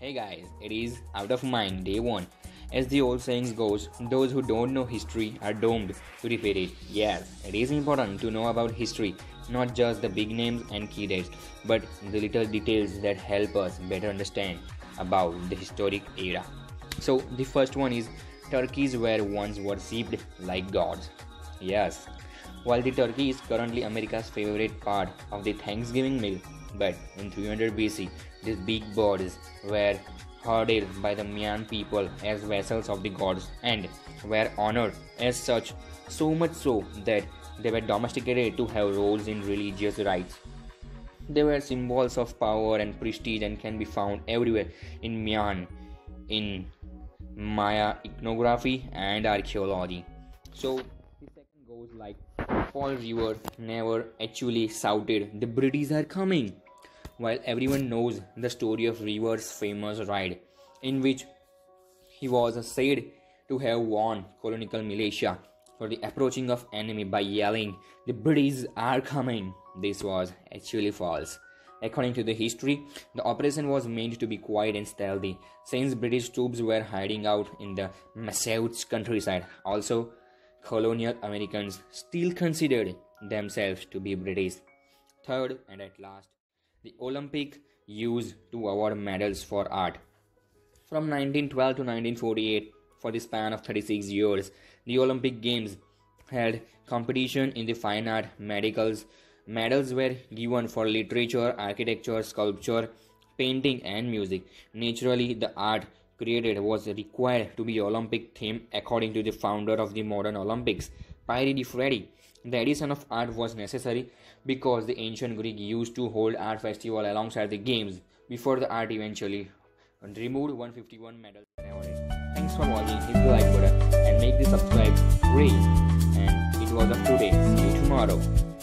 Hey guys, it is out of mind day one. As the old saying goes, those who don't know history are doomed to repeat it. Yes, it is important to know about history, not just the big names and key dates, but the little details that help us better understand about the historic era. So, the first one is turkeys were once worshipped like gods. Yes, while the turkey is currently America's favorite part of the Thanksgiving meal, but in 300 BC, these big birds were herded by the Mayan people as vassals of the gods and were honored as such, so much so that they were domesticated to have roles in religious rites. They were symbols of power and prestige and can be found everywhere in Mayan, in Maya iconography and archaeology. So goes like Paul Revere never actually shouted, The British are coming while everyone knows the story of Revere's famous ride, in which he was said to have warned colonial militia for the approaching of enemy by yelling, "The British are coming." This was actually false. According to the history, the operation was meant to be quiet and stealthy, since British troops were hiding out in the Massachusetts countryside. Also, colonial Americans still considered themselves to be British. Third, and at last, the Olympic used to award medals for art. From 1912 to 1948, for the span of 36 years, the Olympic Games held competition in the fine art, medicals. Medals were given for literature, architecture, sculpture, painting, and music. Naturally, the art created was required to be Olympic theme according to the founder of the modern Olympics, Pierre de Frédy. The addition of art was necessary because the ancient Greek used to hold art festival alongside the games before the art eventually removed 151 medals. Thanks for watching, hit the like button and make the subscribe free. And it was up today. See you tomorrow.